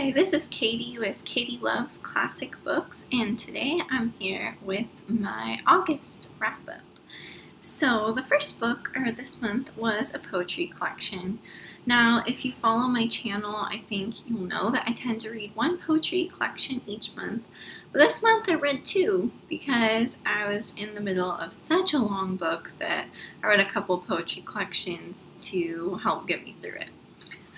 Hi, this is Katie with Katie Loves Classic Books, and today I'm here with my August wrap up. So, the first book, or this month, was a poetry collection. Now, if you follow my channel, I think you'll know that I tend to read one poetry collection each month. But this month I read two because I was in the middle of such a long book that I read a couple poetry collections to help get me through it.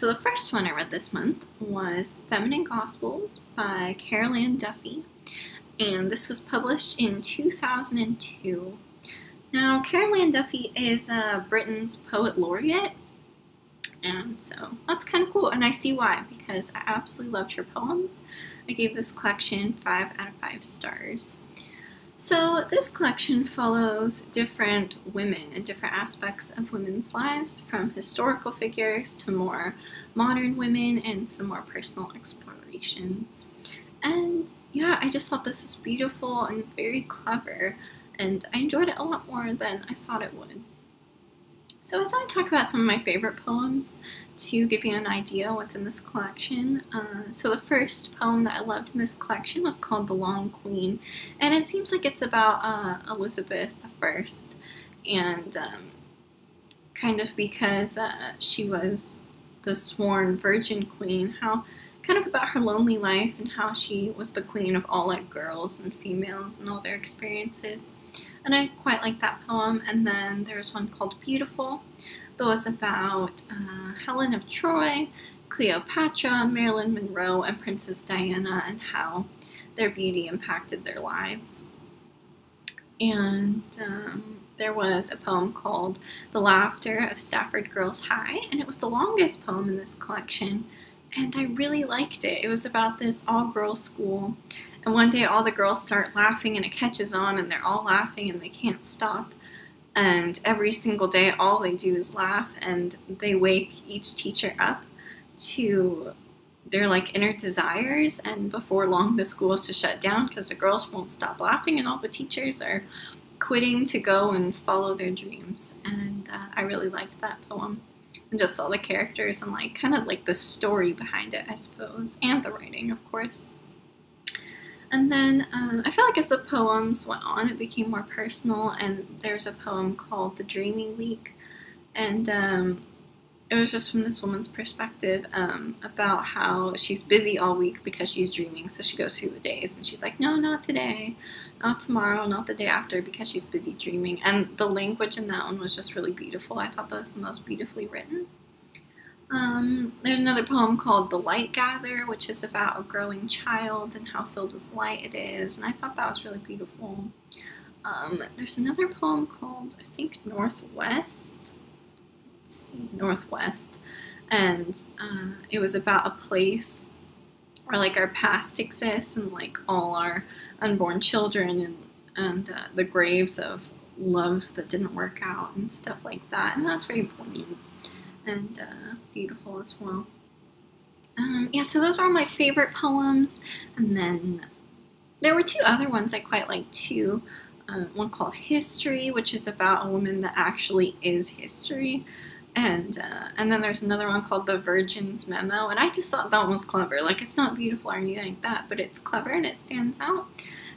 So the first one I read this month was Feminine Gospels by Carol Ann Duffy, and this was published in 2002. Now, Carol Ann Duffy is uh, Britain's poet laureate, and so that's kind of cool, and I see why, because I absolutely loved her poems. I gave this collection 5 out of 5 stars. So, this collection follows different women and different aspects of women's lives, from historical figures to more modern women and some more personal explorations. And yeah, I just thought this was beautiful and very clever, and I enjoyed it a lot more than I thought it would. So, I thought I'd talk about some of my favorite poems to give you an idea what's in this collection. Uh, so the first poem that I loved in this collection was called The Long Queen, and it seems like it's about uh, Elizabeth I, and um, kind of because uh, she was the sworn virgin queen, how kind of about her lonely life and how she was the queen of all like girls and females and all their experiences. And I quite like that poem. And then there's one called Beautiful, that was about uh, Helen of Troy, Cleopatra, Marilyn Monroe, and Princess Diana, and how their beauty impacted their lives. And um, there was a poem called The Laughter of Stafford Girls High, and it was the longest poem in this collection. And I really liked it. It was about this all girls school, and one day all the girls start laughing, and it catches on, and they're all laughing, and they can't stop. And every single day all they do is laugh and they wake each teacher up to their like inner desires. And before long the school is to shut down because the girls won't stop laughing and all the teachers are quitting to go and follow their dreams. And uh, i really liked that poem. And just all the characters and like kind of like the story behind it i suppose. And the writing of course and then um, I feel like as the poems went on, it became more personal. And there's a poem called The Dreaming Week. And um, it was just from this woman's perspective um, about how she's busy all week because she's dreaming. So she goes through the days and she's like, no, not today, not tomorrow, not the day after, because she's busy dreaming. And the language in that one was just really beautiful. I thought that was the most beautifully written. Um, there's another poem called The Light Gather, which is about a growing child and how filled with light it is, and I thought that was really beautiful. Um, there's another poem called, I think, Northwest. Let's see, Northwest. And uh, it was about a place where, like, our past exists and, like, all our unborn children and, and uh, the graves of loves that didn't work out and stuff like that. And that was very poignant and uh, beautiful as well. Um, yeah, so those are all my favorite poems. And then there were two other ones I quite liked too. Uh, one called History, which is about a woman that actually is history. And uh, and then there's another one called The Virgin's Memo, and I just thought that one was clever. Like it's not beautiful or anything like that, but it's clever and it stands out.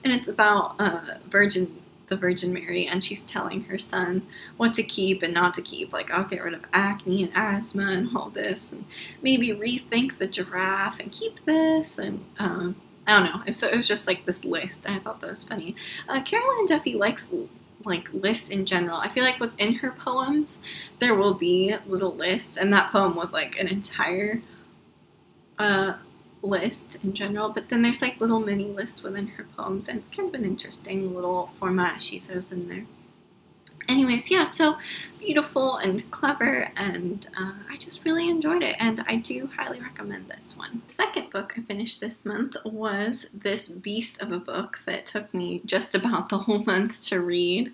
And it's about uh, virgin the Virgin Mary and she's telling her son what to keep and not to keep. Like, I'll get rid of acne and asthma and all this, and maybe rethink the giraffe and keep this. And um, I don't know. So it was just like this list. I thought that was funny. Uh, Carol Duffy likes like lists in general. I feel like within her poems, there will be little lists, and that poem was like an entire uh, list in general, but then there's like little mini lists within her poems, and it's kind of an interesting little format she throws in there. Anyways, yeah, so beautiful and clever, and uh, I just really enjoyed it, and I do highly recommend this one. The second book I finished this month was this beast of a book that took me just about the whole month to read,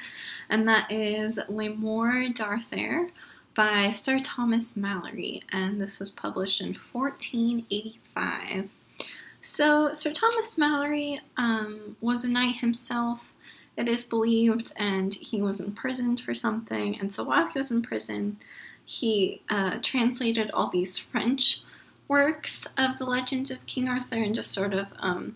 and that is Le Morte D'Arthur by Sir Thomas Malory, and this was published in 1485. So, Sir Thomas Malory um, was a knight himself, it is believed, and he was imprisoned for something. And so, while he was in prison, he uh, translated all these French works of the legends of King Arthur and just sort of um,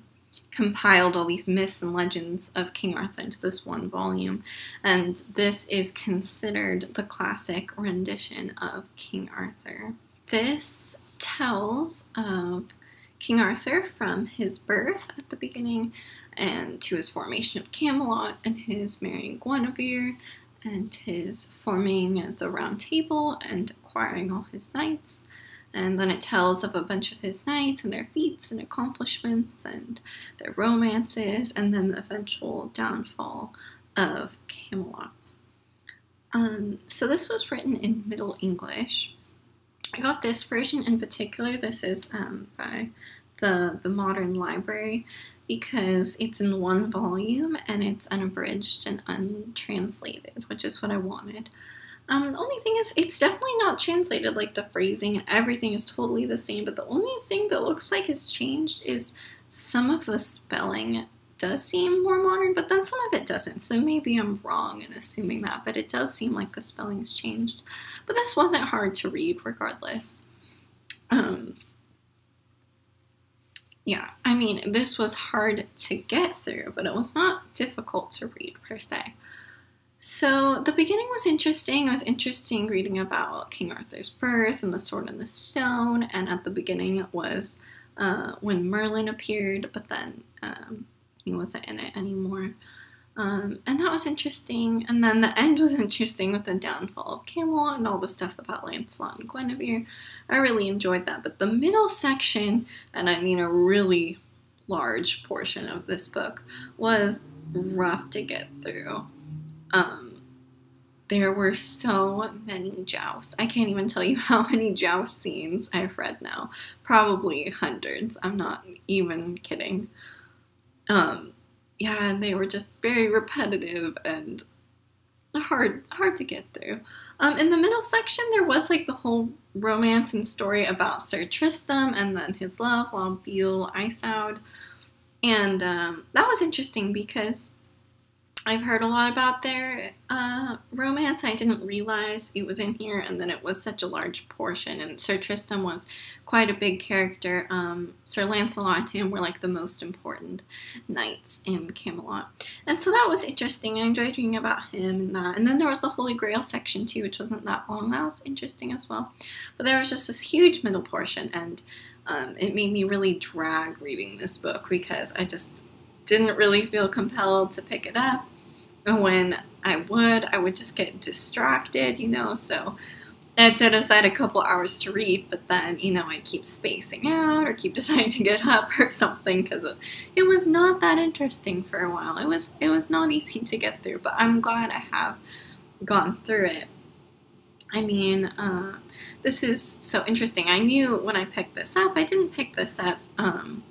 compiled all these myths and legends of King Arthur into this one volume. And this is considered the classic rendition of King Arthur. This tells of King Arthur from his birth at the beginning and to his formation of Camelot and his marrying Guinevere and his forming the Round Table and acquiring all his knights. And then it tells of a bunch of his knights and their feats and accomplishments and their romances and then the eventual downfall of Camelot. Um, so this was written in Middle English. I got this version in particular. This is um, by the the Modern Library because it's in one volume and it's unabridged and untranslated, which is what I wanted. Um, the only thing is, it's definitely not translated like the phrasing and everything is totally the same, but the only thing that looks like has changed is some of the spelling does seem more modern, but then some of it doesn't. So maybe I'm wrong in assuming that, but it does seem like the spelling's changed. But this wasn't hard to read regardless. Um, yeah, I mean, this was hard to get through, but it was not difficult to read per se. So the beginning was interesting. It was interesting reading about King Arthur's birth and the sword and the stone. And at the beginning it was uh, when Merlin appeared, but then um, he wasn't in it anymore. Um, and that was interesting. And then the end was interesting with the downfall of Camelot and all the stuff about Lancelot and Guinevere. I really enjoyed that. But the middle section, and I mean a really large portion of this book, was rough to get through. Um, there were so many jousts. I can't even tell you how many joust scenes I've read now. Probably hundreds. I'm not even kidding. Um, yeah, and they were just very repetitive and hard hard to get through. Um, in the middle section, there was like the whole romance and story about Sir Tristram and then his love, La Beale Isoud, and um, that was interesting because I've heard a lot about their uh, romance. I didn't realize it was in here, and then it was such a large portion. And Sir Tristram was quite a big character. Um, Sir Lancelot and him were like the most important knights in Camelot, and so that was interesting. I enjoyed reading about him and that. And then there was the Holy Grail section too, which wasn't that long. That was interesting as well. But there was just this huge middle portion, and um, it made me really drag reading this book because I just didn't really feel compelled to pick it up when I would, I would just get distracted, you know, so I'd set aside a couple hours to read, but then, you know, I'd keep spacing out or keep deciding to get up or something because it, was not that interesting for a while. It was, it was not easy to get through, but I'm glad I have gone through it. I mean, uh, this is so interesting. I knew when I picked this up, I didn't pick this up um,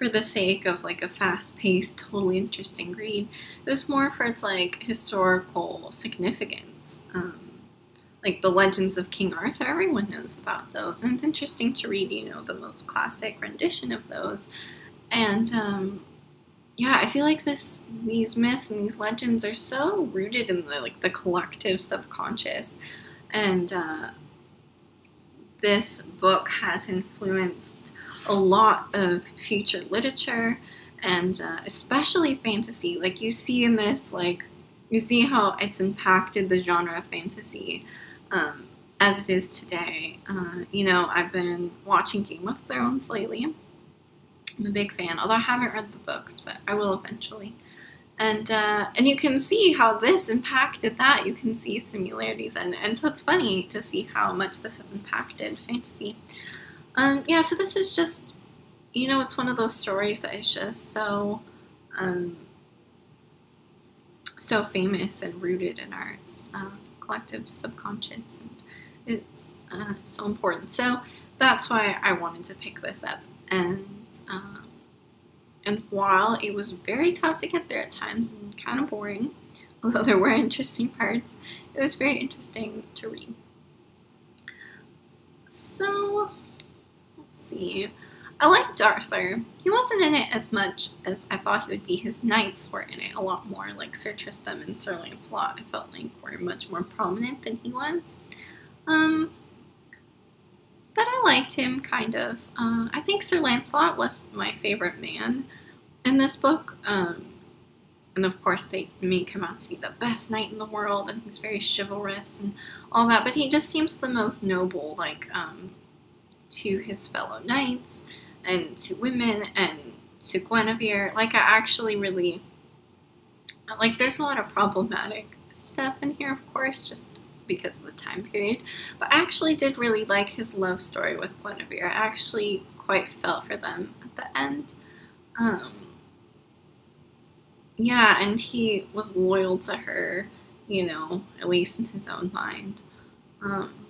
for the sake of like a fast-paced, totally interesting read. It was more for its like historical significance. Um, like the legends of King Arthur, everyone knows about those, and it's interesting to read, you know, the most classic rendition of those. And um, yeah, I feel like this these myths and these legends are so rooted in the like the collective subconscious, and uh, this book has influenced a lot of future literature and uh, especially fantasy. Like you see in this, like you see how it's impacted the genre of fantasy um, as it is today. Uh, you know, I've been watching Game of Thrones lately. I'm a big fan, although I haven't read the books, but I will eventually. And uh, and you can see how this impacted that. You can see similarities, and and so it's funny to see how much this has impacted fantasy. Um, yeah, so this is just, you know, it's one of those stories that is just so, um, so famous and rooted in our uh, collective subconscious, and it's uh, so important. So that's why I wanted to pick this up, and uh, and while it was very tough to get there at times and kind of boring, although there were interesting parts, it was very interesting to read. So see. I liked Arthur. He wasn't in it as much as I thought he would be. His knights were in it a lot more, like Sir Tristram and Sir Lancelot. I felt like were much more prominent than he was. Um, but I liked him kind of. Uh, I think Sir Lancelot was my favorite man in this book. Um, and of course, they make him out to be the best knight in the world, and he's very chivalrous and all that. But he just seems the most noble, like um, to his fellow knights and to women and to Guinevere. Like, I actually really like. There's a lot of problematic stuff in here, of course, just because of the time period. But I actually did really like his love story with Guinevere. I actually quite felt for them at the end. Um, yeah, and he was loyal to her, you know, at least in his own mind. Um,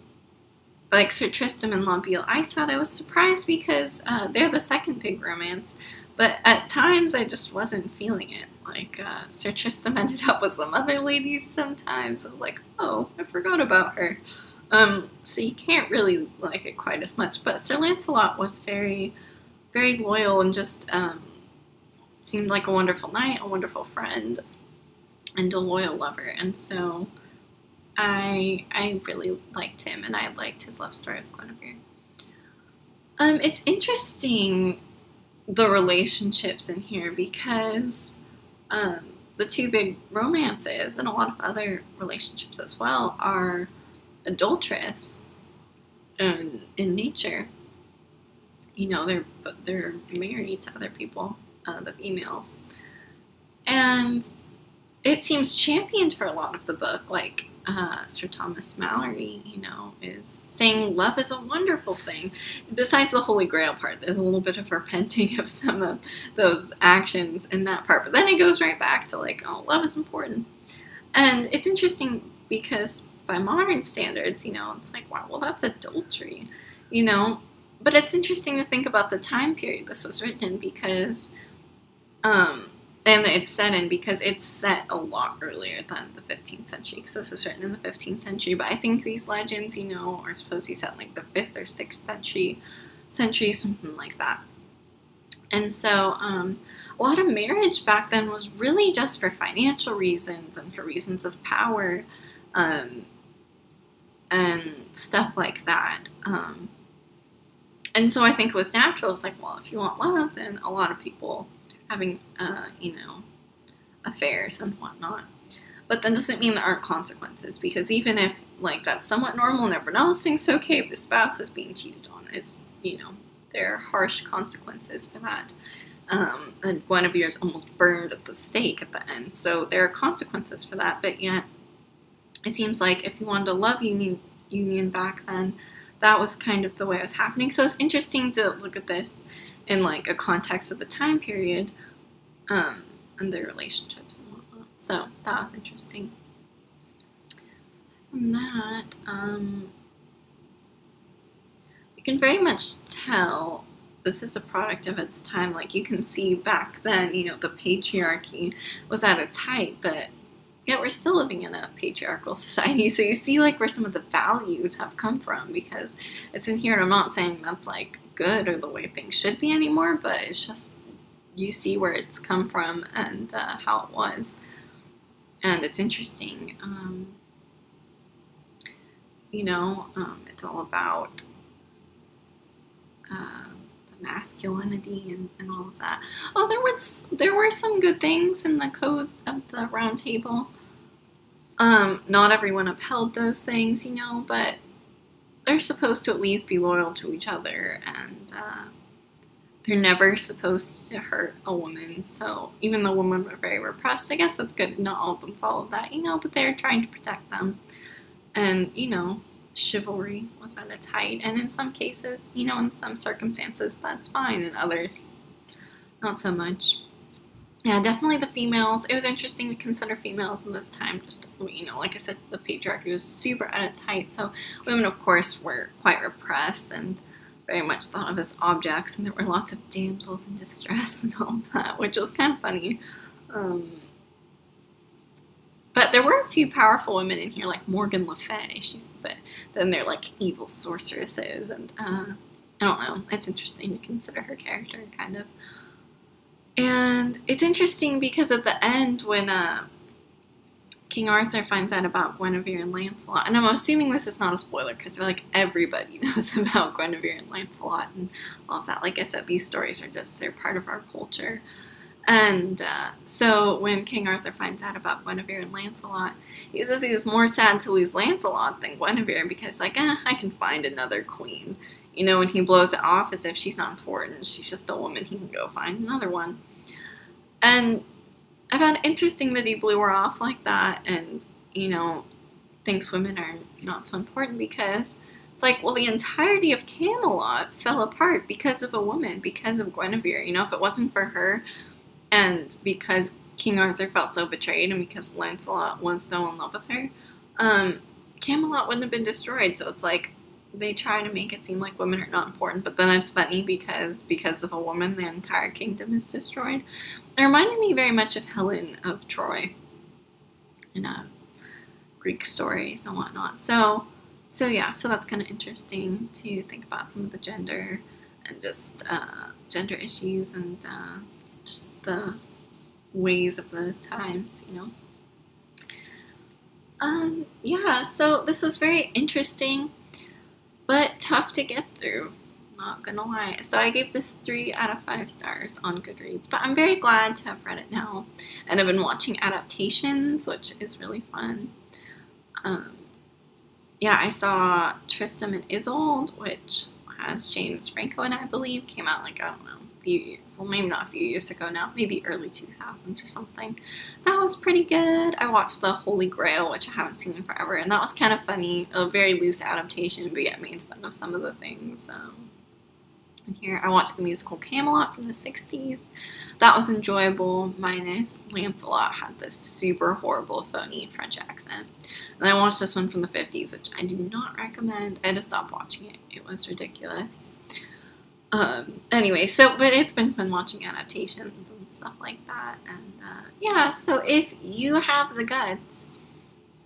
like Sir Tristram and La Beale, I thought I was surprised because uh, they're the second big romance, but at times I just wasn't feeling it. Like uh, Sir Tristram ended up with some other ladies sometimes. I was like, oh, I forgot about her. Um, so you can't really like it quite as much. But Sir Lancelot was very, very loyal and just um, seemed like a wonderful knight, a wonderful friend, and a loyal lover. And so I I really liked him, and I liked his love story with Guinevere. Um, it's interesting the relationships in here because um, the two big romances and a lot of other relationships as well are adulterous in, in nature. You know, they're they're married to other people uh, the females. And it seems championed for a lot of the book, like uh, Sir Thomas Malory, you know, is saying love is a wonderful thing. Besides the Holy Grail part, there's a little bit of repenting of some of those actions in that part, but then it goes right back to like, oh, love is important. And it's interesting because by modern standards, you know, it's like, wow, well, that's adultery, you know. But it's interesting to think about the time period this was written because um, and it's set in because it's set a lot earlier than the 15th century. Because this was written in the 15th century but i think these legends you know are supposed to be set like the 5th or 6th century century something like that. And so um, a lot of marriage back then was really just for financial reasons and for reasons of power um, and stuff like that. Um, and so i think it was natural it's like well if you want love then a lot of people having, uh, you know, affairs and whatnot. But that doesn't mean there aren't consequences because even if like that's somewhat normal and everyone else thinks okay, if the spouse is being cheated on, it's you know there are harsh consequences for that. Um, and is almost burned at the stake at the end, so there are consequences for that. But yet, it seems like if you wanted a love union union back then, that was kind of the way it was happening. So it's interesting to look at this in like a context of the time period um, and their relationships and whatnot. So that was interesting. And that, um, you can very much tell this is a product of its time. Like you can see back then, you know, the patriarchy was at its height, but yet we're still living in a patriarchal society. So you see like where some of the values have come from because it's in here and I'm not saying that's like good or the way things should be anymore, but it's just you see where it's come from and uh, how it was. And it's interesting. Um, you know, um, it's all about uh, the masculinity and, and all of that. Oh, there was there were some good things in the code of the Round Table. Um, not everyone upheld those things, you know, but they're supposed to at least be loyal to each other and uh, they're never supposed to hurt a woman. So even though women were very repressed, I guess that's good. Not all of them followed that, you know, but they're trying to protect them. And, you know, chivalry was at its height. And in some cases, you know, in some circumstances, that's fine. In others, not so much yeah, definitely the females. It was interesting to consider females in this time. Just you know, like I said, the patriarchy was super at its height, so women, of course, were quite repressed and very much thought of as objects, and there were lots of damsels in distress and all that, which was kind of funny. Um, but there were a few powerful women in here, like Morgan Le Fay. She's, but then they're like evil sorceresses, and uh, I don't know. It's interesting to consider her character, kind of. And it's interesting because at the end, when uh, King Arthur finds out about Guinevere and Lancelot, and I'm assuming this is not a spoiler because like everybody knows about Guinevere and Lancelot and all of that. Like I said, these stories are just they're part of our culture. And uh, so when King Arthur finds out about Guinevere and Lancelot, he says he's more sad to lose Lancelot than Guinevere because, like, eh, I can find another queen. You know, and he blows it off as if she's not important. She's just a woman. He can go find another one. And I found it interesting that he blew her off like that and, you know, thinks women are not so important because it's like, well, the entirety of Camelot fell apart because of a woman, because of Guinevere. You know, if it wasn't for her and because King Arthur felt so betrayed and because Lancelot was so in love with her, um, Camelot wouldn't have been destroyed. So it's like they try to make it seem like women are not important, but then it's funny because because of a woman, the entire kingdom is destroyed. It reminded me very much of Helen of Troy in uh, Greek stories and whatnot. So, so yeah, so that's kind of interesting to think about some of the gender and just uh, gender issues and uh, just the ways of the times, you know. Um, yeah, so this was very interesting but tough to get through. Not gonna lie. So I gave this three out of five stars on Goodreads, but I'm very glad to have read it now. And I've been watching adaptations, which is really fun. Um, yeah, I saw Tristan and Isolde, which has James Franco and I believe, came out like, I don't know, few well, maybe not a few years ago now, maybe early 2000s or something. That was pretty good. I watched The Holy Grail, which I haven't seen in forever, and that was kind of funny. A very loose adaptation, but yet made fun of some of the things. Um, in here, I watched the musical Camelot from the 60s. That was enjoyable, minus Lancelot had this super horrible, phony French accent. And I watched this one from the 50s, which I do not recommend. I had to stop watching it. It was ridiculous. Um, anyway, so, but it's been fun watching adaptations and stuff like that. And uh, yeah, so if you have the guts,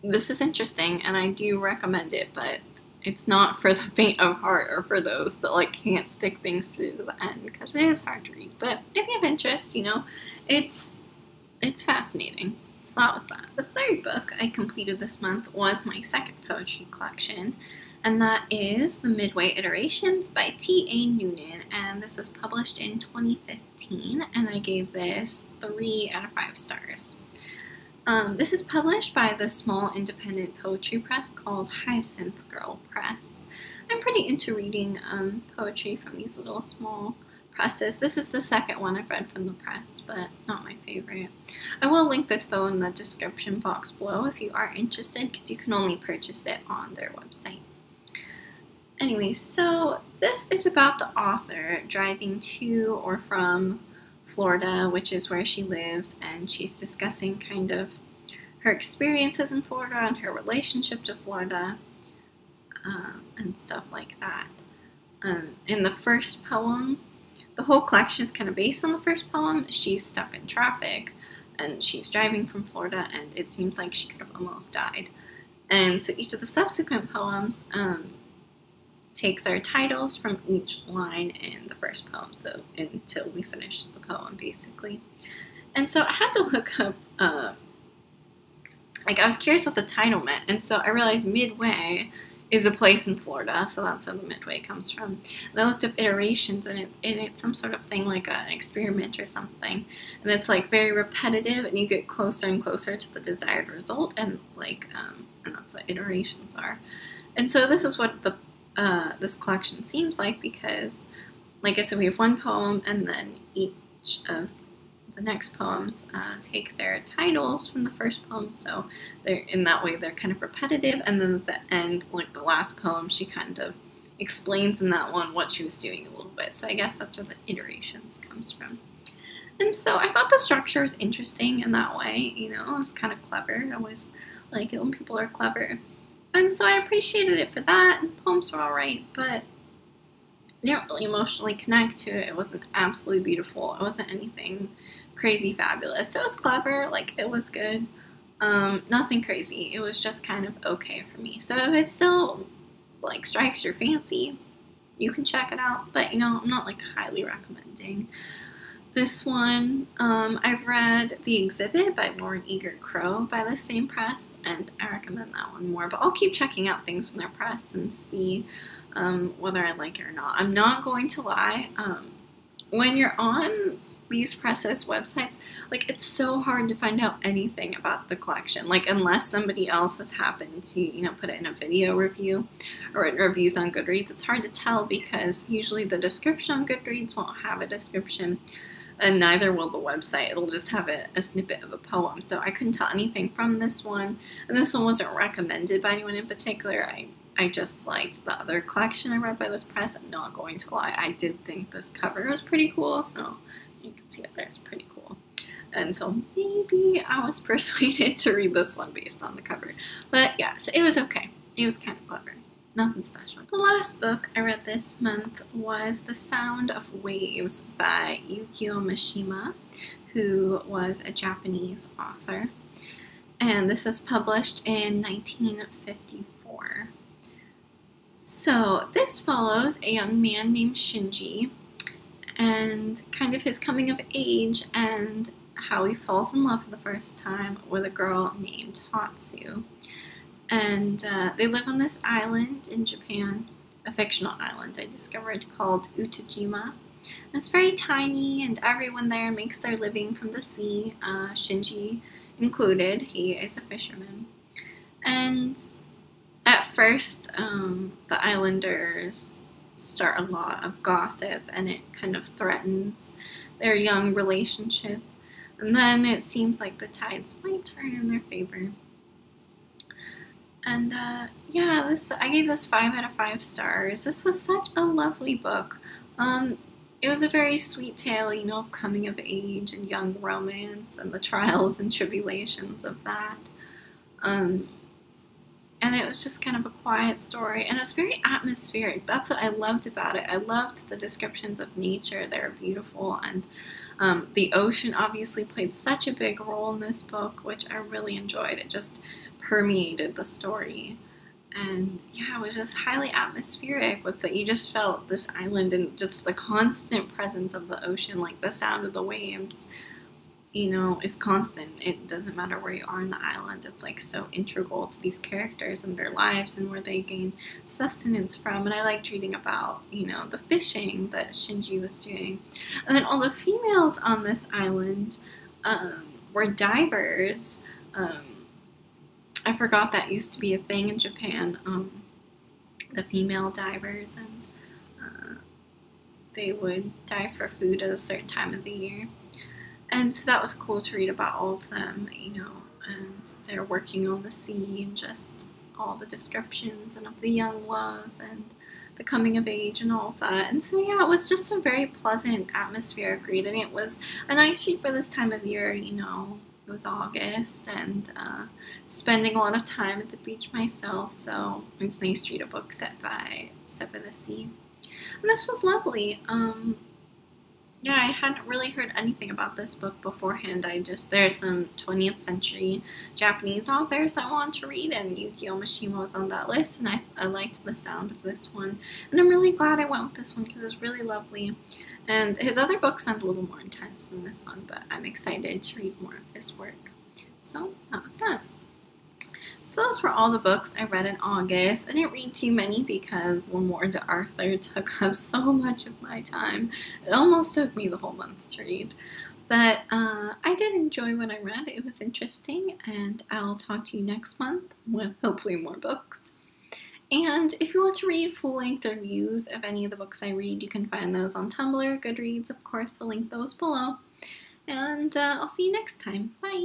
this is interesting and I do recommend it, but it's not for the faint of heart or for those that like can't stick things through the end because it is hard to read. But if you have interest, you know, it's it's fascinating. So that was that. The third book I completed this month was my second poetry collection, and that is The Midway Iterations by T.A. Noonan, and this was published in 2015, and I gave this 3 out of 5 stars. Um, this is published by the small independent poetry press called Hyacinth Girl Press. I'm pretty into reading um, poetry from these little small presses. This is the second one I've read from the press, but not my favorite. I will link this though in the description box below if you are interested because you can only purchase it on their website. Anyway, so this is about the author driving to or from Florida, which is where she lives, and she's discussing kind of her experiences in Florida and her relationship to Florida um, and stuff like that. Um, in the first poem, the whole collection is kind of based on the first poem. She's stuck in traffic and she's driving from Florida, and it seems like she could have almost died. And so each of the subsequent poems um, take their titles from each line in the first poem, so until we finish the poem, basically. And so I had to look up, uh, like, I was curious what the title meant, and so I realized Midway is a place in Florida, so that's where the Midway comes from. And I looked up iterations, and, it, and it's some sort of thing like an experiment or something, and it's like very repetitive, and you get closer and closer to the desired result, and like, um, and that's what iterations are. And so this is what the uh, this collection seems like because, like I said, we have one poem and then each of the next poems uh, take their titles from the first poem, so they're in that way they're kind of repetitive. And then at the end, like the last poem, she kind of explains in that one what she was doing a little bit. So I guess that's where the iterations comes from. And so I thought the structure was interesting in that way. You know, it was kind of clever. I always like it when people are clever. And so I appreciated it for that. The poems were alright, but I didn't really emotionally connect to it. It wasn't absolutely beautiful. It wasn't anything crazy fabulous. So it was clever, like it was good. Um, nothing crazy. It was just kind of okay for me. So if it still like strikes your fancy, you can check it out. But you know, I'm not like highly recommending. This one, um, I've read The Exhibit by Lauren Eggert-Crowe by the same press, and I recommend that one more. But I'll keep checking out things from their press and see um, whether I like it or not. I'm not going to lie. Um, when you're on these presses websites, like it's so hard to find out anything about the collection. Like unless somebody else has happened to, you know, put it in a video review or in reviews on Goodreads, it's hard to tell because usually the description on Goodreads won't have a description and neither will the website. It'll just have a, a, snippet of a poem. So I couldn't tell anything from this one. And this one wasn't recommended by anyone in particular. I, I just liked the other collection I read by this press. I'm not going to lie. I did think this cover was pretty cool. So you can see it there. It's pretty cool. And so maybe I was persuaded to read this one based on the cover. But yeah, so it was okay. It was kind of clever nothing special. The last book I read this month was The Sound of Waves by Yukio Mishima, who was a Japanese author. And this was published in 1954. So this follows a young man named Shinji and kind of his coming of age and how he falls in love for the first time with a girl named Hatsue and uh, they live on this island in Japan, a fictional island I discovered called Utajima. And it's very tiny, and everyone there makes their living from the sea, uh, Shinji included. He is a fisherman. And at first, um, the islanders start a lot of gossip, and it kind of threatens their young relationship. And then it seems like the tides might turn in their favor. And uh, yeah, this I gave this five out of five stars. This was such a lovely book. Um, it was a very sweet tale, you know, of coming of age and young romance and the trials and tribulations of that. Um, and it was just kind of a quiet story, and it's very atmospheric. That's what I loved about it. I loved the descriptions of nature; they're beautiful, and um, the ocean obviously played such a big role in this book, which I really enjoyed. It just permeated the story. And yeah, it was just highly atmospheric with that you just felt this island and just the constant presence of the ocean, like the sound of the waves, you know, is constant. It doesn't matter where you are on the island. It's like so integral to these characters and their lives and where they gain sustenance from. And I liked reading about, you know, the fishing that Shinji was doing. And then all the females on this island um, were divers. Um, I forgot that used to be a thing in Japan. Um, the female divers and uh, they would dive for food at a certain time of the year. And so that was cool to read about all of them, you know, and they're working on the sea and just all the descriptions and of the young love and the coming of age and all of that. And so, yeah, it was just a very pleasant atmospheric read, and it was a nice read for this time of year, you know, it was August and uh, spending a lot of time at the beach myself. So it's nice to read a book set by set by the sea. And this was lovely. Um, yeah, I hadn't really heard anything about this book beforehand. I just there's some 20th century Japanese authors I want to read, and Yukio Mishima was on that list, and I, I liked the sound of this one. And I'm really glad I went with this one because it was really lovely. And his other books sound a little more intense than this one, but I'm excited to read more of his work. So that was that. So those were all the books I read in August. I didn't read too many because Le Morte D'Arthur took up so much of my time. It almost took me the whole month to read. But uh, I did enjoy what I read. It was interesting, and I'll talk to you next month with hopefully more books. And if you want to read full length reviews of any of the books I read, you can find those on Tumblr, Goodreads, of course, I'll link those below. And uh, I'll see you next time. Bye!